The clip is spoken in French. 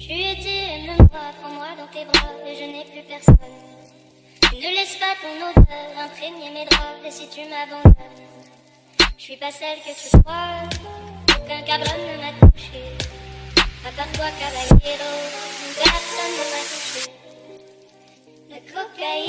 Je lui ai dit, aime-moi, prends-moi dans tes bras, et je n'ai plus personne. Ne laisse pas ton odeur imprégner mes draps, et si tu m'abandonnes, je suis pas celle que tu crois, aucun cabron ne m'a touché. À part toi, caballero, personne ne m'a touché. La cocaïne.